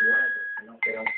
Whatever, no queramos